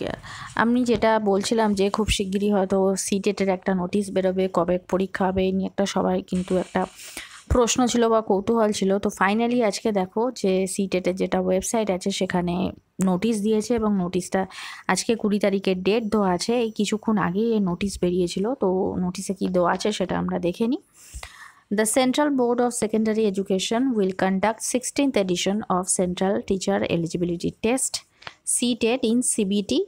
Care আমি যেটা বলছিলাম যে খুব শিগগিরই হয়তো সিটেটের একটা নোটিশ বেরোবে, কবে পরীক্ষা হবে, এই নিয়ে একটা সবাই কিন্তু একটা প্রশ্ন ছিল বা কৌতূহল ছিল। তো ফাইনালি আজকে দেখো যে সিটেটের যেটা ওয়েবসাইট আছে সেখানে নোটিশ দিয়েছে এবং নোটিশটা আজকে কুড়ি তারিখের ডেট দেওয়া আছে। এই কিছুক্ষণ আগে এই নোটিশ বেরিয়েছিল। তো নোটিশে কি দেওয়া আছে সেটা আমরা দেখে নিই। The Central Board of Secondary Education will conduct 16th edition of Central Teacher Eligibility Test CTET in CBT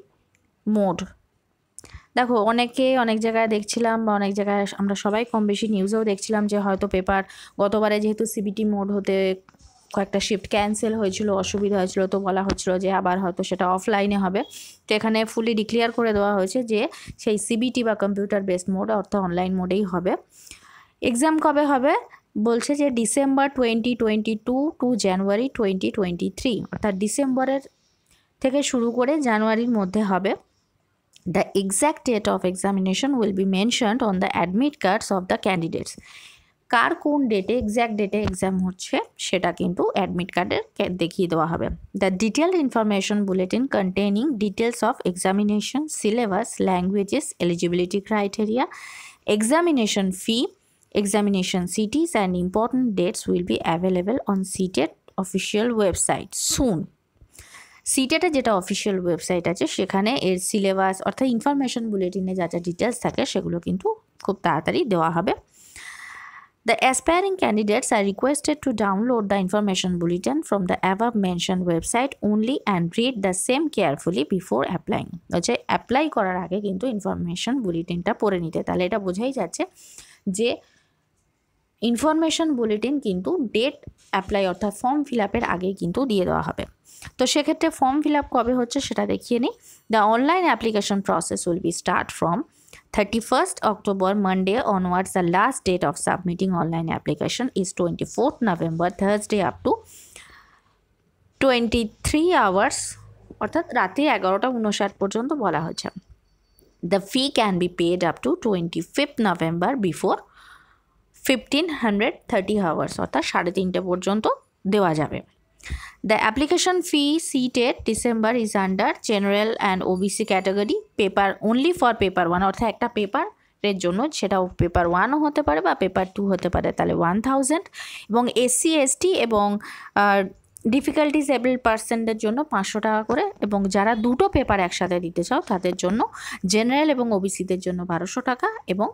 mode দেখো, অনেকে অনেক জায়গায় দেখছিলাম বা অনেক জায়গায় আমরা সবাই কম বেশি নিউজেও দেখছিলাম যে হয়তো পেপার গতবারে যেহেতু সিবিটি মোড হতে কয়েকটা শিফট ক্যান্সেল হয়েছিল, অসুবিধা হয়েছিল, তো বলা হচ্ছিল যে আবার হয়তো সেটা অফলাইনে হবে। তো এখানে ফুলি ডিক্লিয়ার করে দেওয়া হয়েছে যে সেই সিবিটি বা কম্পিউটার বেসড মোড অর্থাৎ অনলাইন মোডেই হবে। এক্সাম কবে হবে? বলছে যে December twenty twenty two to January twenty twenty three অর্থাৎ ডিসেম্বরের থেকে শুরু করে জানুয়ারির মধ্যে হবে। The exact date of examination will be mentioned on the admit cards of the candidates কার কোন ডেটে এক্স্যাক্ট ডেটে এক্সাম হচ্ছে, সেটা কিন্তু অ্যাডমিট কার্ডের দেখিয়ে দেওয়া হবে। The detailed information bulletin containing details of examination syllabus languages eligibility criteria examination fee examination cities and important dates will be available on CTET official website soon. সিটেটা যেটা অফিসিয়াল ওয়েবসাইট আছে, সেখানে এর সিলেবাস অর্থাৎ ইনফরমেশন বুলেটিনে যা যা details থাকে, সেগুলো কিন্তু খুব তাড়াতাড়ি দেওয়া হবে। The aspiring candidates are requested to download the information bulletin from the above mentioned website only and read the same carefully before applying হচ্ছে অ্যাপ্লাই করার আগে কিন্তু ইনফরমেশন বুলেটিনটা পড়ে নিতে। তাহলে এটা বোঝাই যাচ্ছে যে ইনফরমেশন বুলেটিন কিন্তু ডেট অ্যাপ্লাই অর্থাৎ ফর্ম ফিল আপের আগেই কিন্তু দিয়ে দেওয়া হবে। তো সেক্ষেত্রে ফর্ম ফিল আপ কবে হচ্ছে সেটা দেখিয়ে নিই। The online application process will be start from thirty first October Monday onwards the last date of submitting online application is twenty fourth November Thursday up to twenty three hours অর্থাৎ রাতে এগারোটা উনষাট পর্যন্ত বলা হয়েছে। The fee can be paid up to twenty fifth November before fifteen hundred thirty hours অর্থাৎ সাড়ে তিনটে পর্যন্ত দেওয়া যাবে। The application fee CTET December is under general and OBC category paper only for paper one অর্থাৎ একটা পেপারের জন্য সেটাও পেপার ওয়ানও হতে পারে বা পেপার টু হতে পারে, তাহলে ওয়ান থাউজেন্ড এবং এসসি এসটি এবং ডিফিকাল্টিস এবল পার্সেন্টের জন্য পাঁচশো টাকা করে এবং যারা দুটো পেপার একসাথে দিতে চাও তাদের জন্য জেনারেল এবং ওবিসিদের জন্য বারোশো টাকা এবং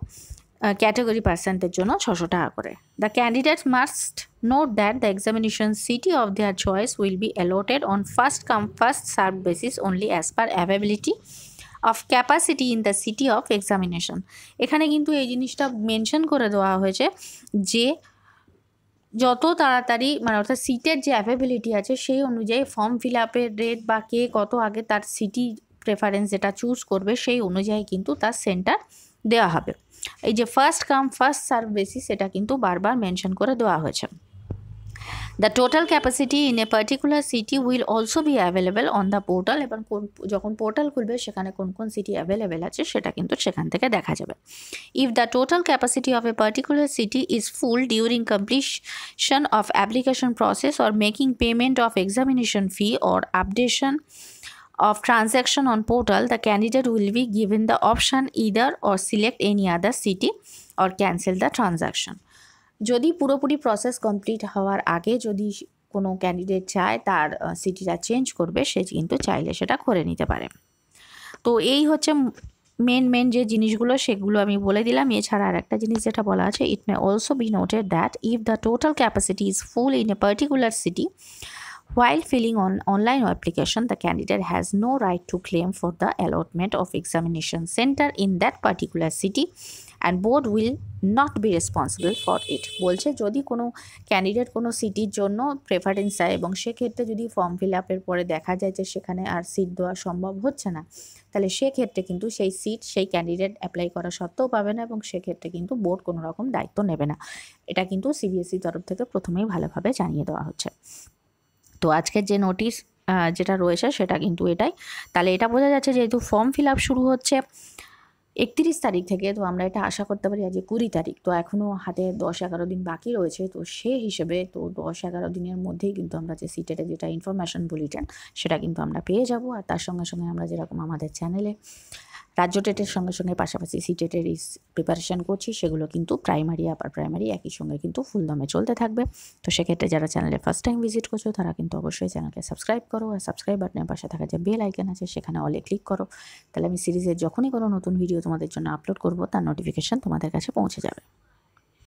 ক্যাটাগরি পার্সেন্টের জন্য ছশো টাকা করে। The candidate must note that the examination city of their choice will be allotted on first come first serve basis only as per availability of capacity in the city of examination এখানে কিন্তু এই জিনিসটা mention করে দেওয়া হয়েছে যে যত তাড়াতাড়ি মানে অর্থাৎ সিটের যে অ্যাভেবিলিটি আছে, সেই অনুযায়ী ফর্ম ফিল আপের রেট বা কে কত আগে তার সিটি প্রেফারেন্স যেটা চুজ করবে, সেই অনুযায়ী কিন্তু তার সেন্টার দেওয়া হবে। এই যে first come first serve basis এটা কিন্তু বারবার মেনশন করে দেওয়া হয়েছে। The total capacity in a particular city will also be available on the portal এবং কোন, যখন পোর্টাল খুলবে, সেখানে কোন কোন সিটি অ্যাভেলেবেল আছে, সেটা কিন্তু সেখান থেকে দেখা যাবে। If the total capacity of a particular city is full during completion of application process or making payment of examination fee or updation of transaction on portal, the candidate will be given the option either or select any other city or cancel the transaction. যদি পুরোপুরি process complete হওয়ার আগে যদি কোনো candidate চায়, তার সিটিটা change করবে, সে কিন্তু চাইলে সেটা করে নিতে পারে। তো এই হচ্ছে মেন মেন যে জিনিসগুলো, সেগুলো আমি বলে দিলাম। এছাড়া আর একটা জিনিস যেটা বলা আছে it may also be noted that if the total capacity is full in a particular city While filling on online application, the candidate has no right to claim for the allotment of examination center in that particular city and board will not be responsible for it. বলছে যদি কোনো candidate কোনো সিটির জন্য preference চায় এবং সেক্ষেত্রে যদি ফর্ম ফিল আপের পরে দেখা যায় যে সেখানে আর সিট দেওয়া সম্ভব হচ্ছে না তাহলে সেক্ষেত্রে কিন্তু সেই সিট সেই ক্যান্ডিডেট অ্যাপ্লাই করা সত্ত্বেও পাবে না এবং সেক্ষেত্রে কিন্তু বোর্ড কোনো রকম দায়িত্ব নেবে না এটা কিন্তু সিবিএসই তরফ থেকে প্রথমেই ভালোভাবে জানিয়ে দেওয়া হচ্ছে তো আজকের যে নোটিশ যেটা রয়েছে সেটা কিন্তু এটাই। তাহলে এটা বোঝা যাচ্ছে যেহেতু ফর্ম ফিল আপ শুরু হচ্ছে একত্রিশ তারিখ থেকে, তো আমরা এটা আশা করতে পারি আজকে কুড়ি তারিখ। তো এখনও হাতে দশ এগারো দিন বাকি রয়েছে, তো সে হিসেবে তো দশ এগারো দিনের মধ্যেই কিন্তু আমরা যে সিটেটে যেটা ইনফরমেশন বুলেটিন সেটা কিন্তু আমরা পেয়ে যাব। আর তার সঙ্গে সঙ্গে আমরা যেরকম আমাদের চ্যানেলে রাজ্য টেটের সঙ্গে সঙ্গে পাশাপাশি সি টেটের প্রিপারেশান করছি, সেগুলো কিন্তু প্রাইমারি আপার প্রাইমারি একই সঙ্গে কিন্তু ফুলদমে চলতে থাকবে। তো সেক্ষেত্রে যারা চ্যানেলে ফার্স্ট টাইম ভিজিট করছ, তারা কিন্তু অবশ্যই চ্যানেলকে সাবস্ক্রাইব করো আর সাবস্ক্রাইব বাটনের পাশে থাকা যে বেল আইকন আছে, সেখানে অলে ক্লিক করো। তাহলে আমি সিরিজের যখনই কোনো নতুন ভিডিও তোমাদের জন্য আপলোড করব, তার নোটিফিকেশান তোমাদের কাছে পৌঁছে যাবে।